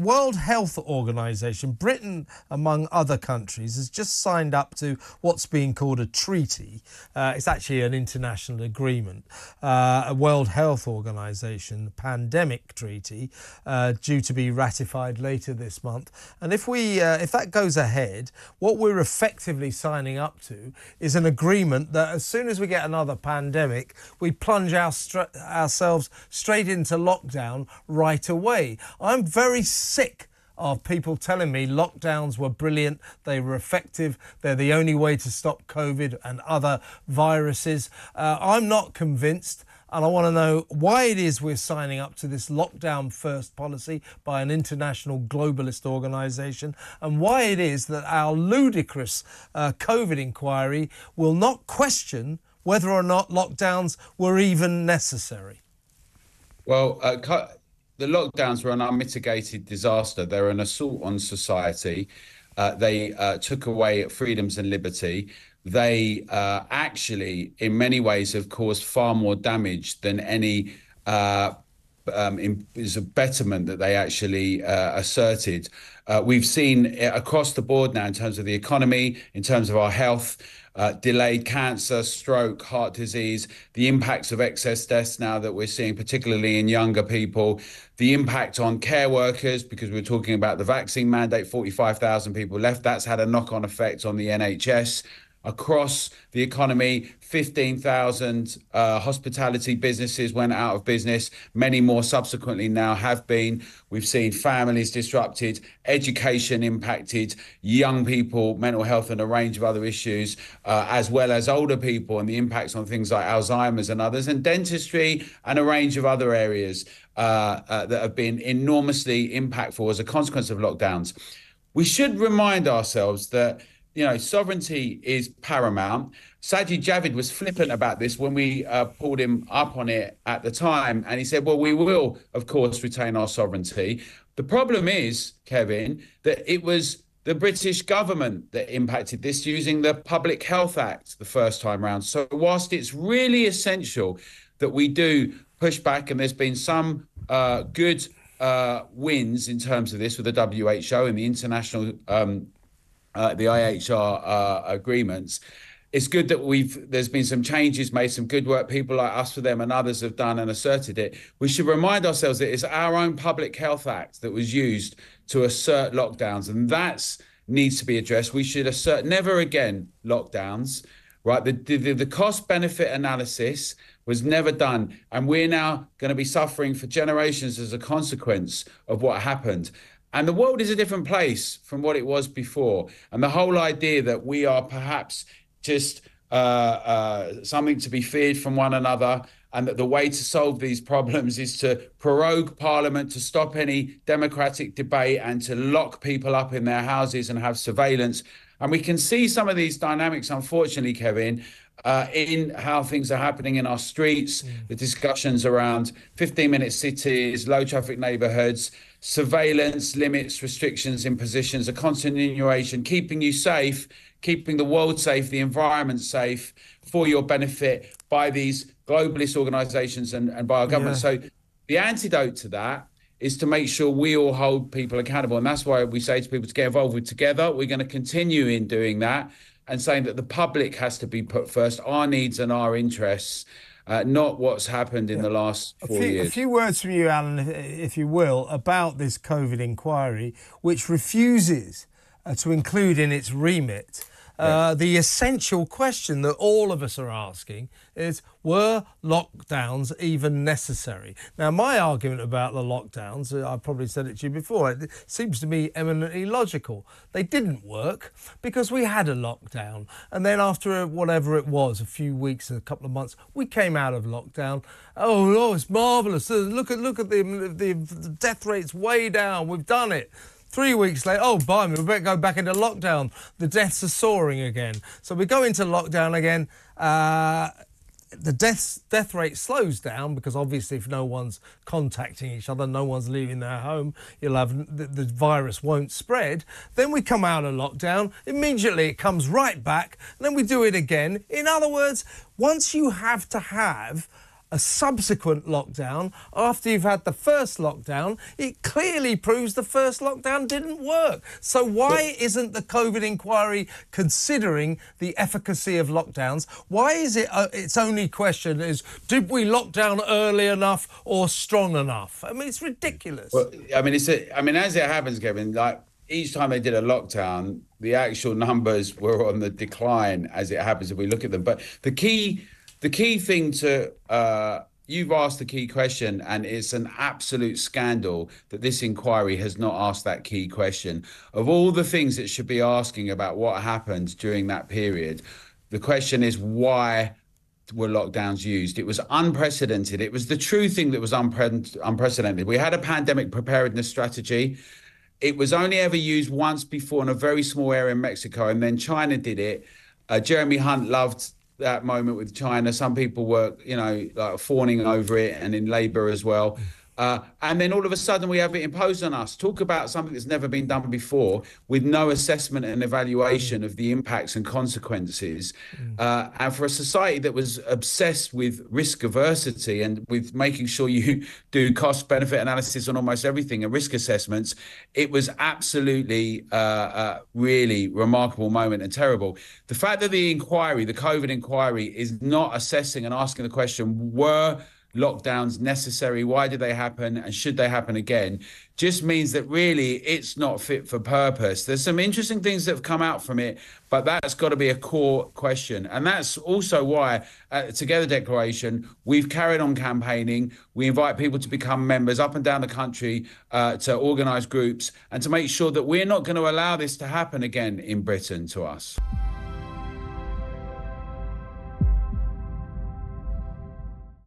World Health Organization, Britain, among other countries, has just signed up to what's being called a treaty. Uh, it's actually an international agreement, uh, a World Health Organization pandemic treaty, uh, due to be ratified later this month. And if we, uh, if that goes ahead, what we're effectively signing up to is an agreement that as soon as we get another pandemic, we plunge our ourselves straight into lockdown right away. I'm very sick of people telling me lockdowns were brilliant, they were effective, they're the only way to stop COVID and other viruses. Uh, I'm not convinced. And I want to know why it is we're signing up to this lockdown first policy by an international globalist organisation, and why it is that our ludicrous uh, COVID inquiry will not question whether or not lockdowns were even necessary. Well, uh, the lockdowns were an unmitigated disaster. They're an assault on society. Uh, they uh, took away freedoms and liberty. They uh, actually, in many ways, have caused far more damage than any uh, um, is a betterment that they actually uh, asserted. Uh, we've seen across the board now in terms of the economy, in terms of our health, uh, delayed cancer, stroke, heart disease, the impacts of excess deaths now that we're seeing, particularly in younger people, the impact on care workers, because we're talking about the vaccine mandate, 45,000 people left. That's had a knock on effect on the NHS across the economy. 15,000 uh, hospitality businesses went out of business. Many more subsequently now have been. We've seen families disrupted, education impacted, young people, mental health, and a range of other issues, uh, as well as older people and the impacts on things like Alzheimer's and others, and dentistry and a range of other areas uh, that have been enormously impactful as a consequence of lockdowns. We should remind ourselves that you know, sovereignty is paramount. Sajid Javid was flippant about this when we uh, pulled him up on it at the time. And he said, well, we will, of course, retain our sovereignty. The problem is, Kevin, that it was the British government that impacted this using the Public Health Act the first time round. So, whilst it's really essential that we do push back, and there's been some uh, good uh, wins in terms of this with the WHO and the international um, uh, the IHR uh, agreements. It's good that we've there's been some changes, made some good work. People like UsForThem and others have done and asserted it. We should remind ourselves that it's our own Public Health Act that was used to assert lockdowns, and that needs to be addressed. We should assert never again lockdowns. Right, the the, the cost benefit analysis was never done, and we're now going to be suffering for generations as a consequence of what happened. And the world is a different place from what it was before. And the whole idea that we are perhaps just uh, uh, something to be feared from one another, and that the way to solve these problems is to prorogue Parliament, to stop any democratic debate, and to lock people up in their houses and have surveillance. And we can see some of these dynamics, unfortunately, Kevin, uh, in how things are happening in our streets, mm. the discussions around 15 minute cities, low traffic neighborhoods, surveillance, limits, restrictions, impositions, a continuation, keeping you safe, keeping the world safe, the environment safe for your benefit by these globalist organizations and, and by our government. Yeah. So the antidote to that is to make sure we all hold people accountable. And that's why we say to people to get involved with together. We're going to continue in doing that and saying that the public has to be put first, our needs and our interests. Uh, not what's happened in yeah. the last four a few, years. A few words from you, Alan, if, if, you will, about this COVID inquiry, which refuses uh, to include in its remit uh, the essential question that all of us are asking is were lockdowns even necessary? Now, my argument about the lockdowns, uh, I've probably said it to you before, it seems to me eminently logical. They didn't work because we had a lockdown. And then after whatever it was, a few weeks, a couple of months, we came out of lockdown. Oh, oh it's marvellous. Look at, look at the, the, the death rate's way down. We've done it. Three weeks later, oh, blimey, we better go back into lockdown. The deaths are soaring again. So we go into lockdown again. Uh, the death death rate slows down because obviously if no one's contacting each other, no one's leaving their home, you'll have the, the, virus won't spread. Then we come out of lockdown, immediately it comes right back, and then we do it again. In other words, once you have to have a subsequent lockdown after you've had the first lockdown, it clearly proves the first lockdown didn't work. So why isn't the COVID inquiry considering the efficacy of lockdowns? Why is it uh, its only question is did we lock down early enough or strong enough? I mean, it's ridiculous. Well, I mean, it's a, I mean, as it happens, Kevin, like each time they did a lockdown, the actual numbers were on the decline as it happens if we look at them. But the key the key thing to uh, you've asked the key question, and it's an absolute scandal that this inquiry has not asked that key question. Of all the things it should be asking about what happened during that period, the question is why were lockdowns used? It was unprecedented. It was the true thing that was unpre- unprecedented. We had a pandemic preparedness strategy. It was only ever used once before in a very small area in Mexico, and then China did it. Uh, Jeremy Hunt loved that moment with China. Some people were, you know, like fawning over it, and in Labour as well. Uh, and then all of a sudden we have it imposed on us. Talk about something that's never been done before with no assessment and evaluation of the impacts and consequences. Mm. Uh, and for a society that was obsessed with risk aversity and with making sure you do cost benefit analysis on almost everything and risk assessments, it was absolutely uh, a really remarkable moment and terrible. The fact that the inquiry, the COVID inquiry, is not assessing and asking the question, were lockdowns necessary? Why did they happen? And should they happen again? Just means that really it's not fit for purpose. There's some interesting things that have come out from it, but that's got to be a core question. And that's also why at Together Declaration, we've carried on campaigning. We invite people to become members up and down the country uh, to organise groups and to make sure that we're not going to allow this to happen again in Britain to us.